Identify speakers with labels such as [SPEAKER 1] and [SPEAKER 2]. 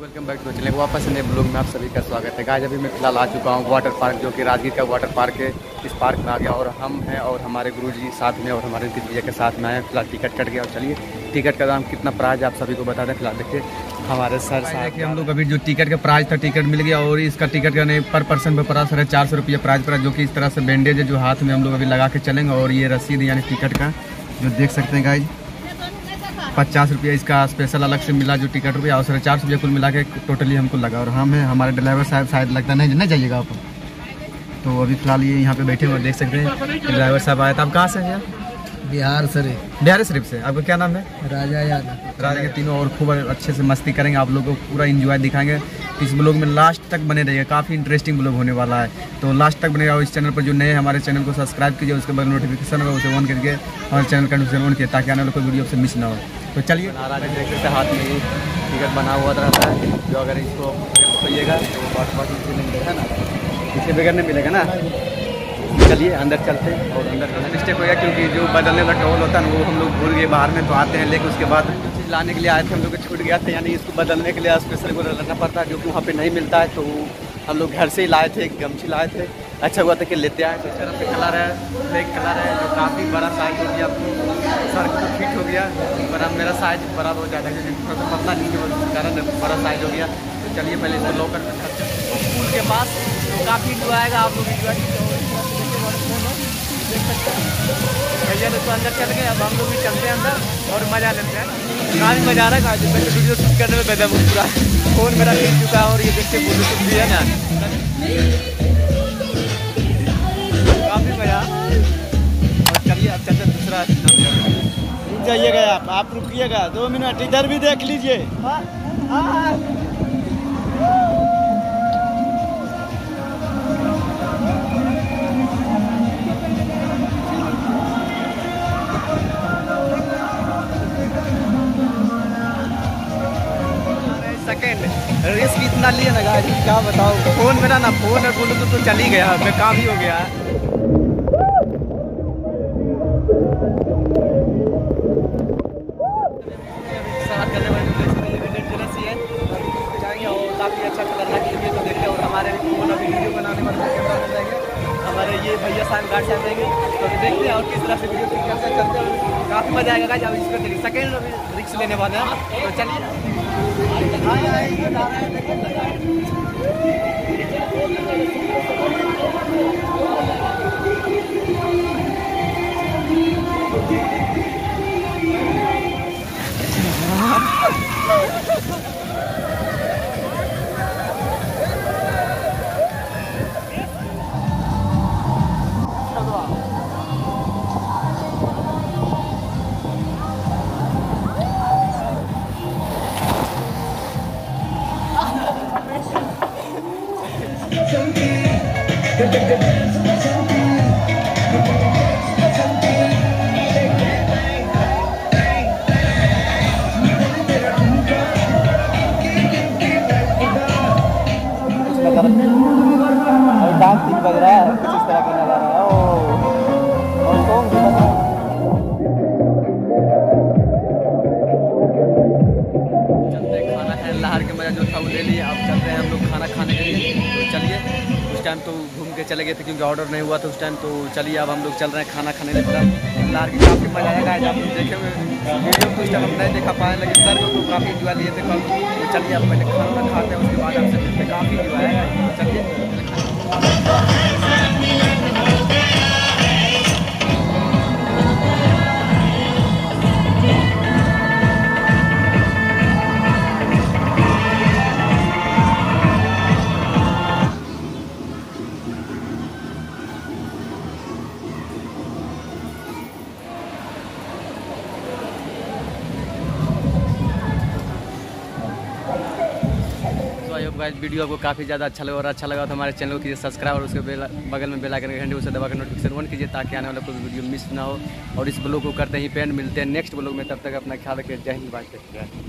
[SPEAKER 1] Welcome back to वापस नए blog में आप सभी का स्वागत है। गाइस अभी मैं फ़िलहाल आ चुका हूँ वाटर पार्क जो कि राजगीर का वाटर पार्क है। इस पार्क में आ गया और हम हैं और हमारे गुरु गुरुजी साथ में और हमारे भैया के साथ में आए। फ़िलहाल टिकट कट गया और चलिए टिकट का दाम कितना प्राइज आप सभी को बता दें। फ़िलहाल देखिए हमारे सर देखिए हम लोग अभी जो टिकट का प्राइस था टिकट मिल गया और इसका टिकट का नहीं पर पर्सन पर पड़ा साढ़े चार सौ रुपये प्राइज पड़ा जो कि इस तरह से बैंडेज है जो हाथ में हम लोग अभी लगा के चलेंगे और ये रसीद यानी टिकट का जो देख सकते हैं गाइज़ पचास रुपया इसका स्पेशल अलग से मिला जो टिकट रुपया और साढ़े चार सौ रुपया कुल मिला के टोटली हमको लगा और हम हैं हमारे ड्राइवर साहब शायद लगता नहीं नहीं जाइएगा आप। तो अभी फ़िलहाल ये यहाँ पे बैठे हुए देख सकते हैं ड्राइवर साहब आए। थे आप कहाँ से हैं
[SPEAKER 2] बिहार सर
[SPEAKER 1] बिहार शरीफ से। आपका क्या नाम है?
[SPEAKER 2] राजा यादव।
[SPEAKER 1] राजा के तीनों और खूब अच्छे से मस्ती करेंगे। आप लोगों को पूरा इन्जॉय दिखाएँगे। इस ब्लॉग में लास्ट तक बने रहिए। काफ़ी इंटरेस्टिंग ब्लॉग होने वाला है। तो लास्ट तक बनेगा और इस चैनल पर जो नए हमारे चैनल को सब्सक्राइब कीजिए। उसके बाद नोटिफिकेशन होगा उसे ऑन करके हमारे चैनल का नोटिफिकेशन ऑन किए ताकि आने वाले कोई वीडियो से मिस ना हो। तो चलिए। देख सकते हाथ में ही टिकट बना हुआ रहता है। जो अगर इसको खोइएगा तो बहुत बहुत मिलेगा ना। इसके बगैर नहीं मिलेगा ना। चलिए, अंदर चलते हैं और अंदर चलते मिस्टेक हो गया क्योंकि जो बदलने वाला टोल होता है ना, वो हम लोग भूल गए, बाहर में तो आते हैं, लेकिन उसके बाद चीज़ लाने के लिए आए थे, हम लोग छूट गया था, यानी इसको बदलने के लिए स्पेशल को लाना पड़ता है, जो कि वहाँ पर नहीं मिलता है तो हम लोग घर से ही लाए थे, गमछी लाए थे। अच्छा हुआ था कि लेते आए तो इस तरह कलर है ब्लैक कलर है, जो काफ़ी बड़ा साइज़ हो गया सर को फिट हो गया, पर अब मेरा साइज़ बड़ा बहुत ज़्यादा क्योंकि थोड़ा सा पतला नहीं के कारण बड़ा साइज़ हो गया। तो चलिए, पहले इसको लॉकर में हैं। स्कूल के पास तो काफ़ी इंजॉय आएगा आप लोग इंजॉय भैया लोग तो अंदर चल गए अब हम लोग भी चलते हैं अंदर और मज़ा लेते हैं। काफ़ी मज़ा आ रहा है मैं वीडियो शूट करने में पैदा पूरा फ़ोन मेरा गिर चुका है और ये देखते ब्लूटूथ भी है ना? काफ़ी मज़ा और चलिए अब चलते दूसरा
[SPEAKER 2] रुक जाइएगा आप आप रुकिएगा दो मिनट इधर भी देख लीजिए।
[SPEAKER 1] सेकेंड रिस्क इतना लिए ना गाड़ी क्या बताओ फ़ोन मेरा ना फ़ोन और ब्लूटूथ तो चल ही गया, मैं काम ही हो गया। काफ़ी अच्छा तो देखते हैं और हमारे ये भैया तो हैं और किस तरह से वीडियो हैं काफ़ी मज़ा आएगा जब सेकेंड रिक्स लेने वाले हैं तो चलिए। और डांस ठीक बज रहा है कुछ तरह का नज़ारा टाइम तो घूम के चले गए थे क्योंकि ऑर्डर नहीं हुआ था उस टाइम तो चलिए अब हम लोग चल रहे हैं खाना खाने लेकर लार काफ़ी मज़ा आएगा आज आप लोग देखे हुए वीडियो उस टाइम हम नहीं देखा पाए, लेकिन सर को काफ़ी इंजॉय लिए थे कल। तो चलिए आप पहले खाना खाते हैं, उसके बाद आपसे काफ़ी आएगा तो चलिए। गाइस वीडियो आपको काफ़ी ज़्यादा अच्छा लगा और अच्छा लगा तो हमारे चैनल को कीजिए सब्सक्राइब और उसके बेल बगल में बेल घंटे उसे दबाकर नोटिफिकेशन ऑन कीजिए ताकि आने वाला कोई वीडियो मिस ना हो। और इस ब्लॉग को करते ही पेंट मिलते हैं नेक्स्ट ब्लॉग में। तब तक अपना ख्याल रखिए। जय हिंद बात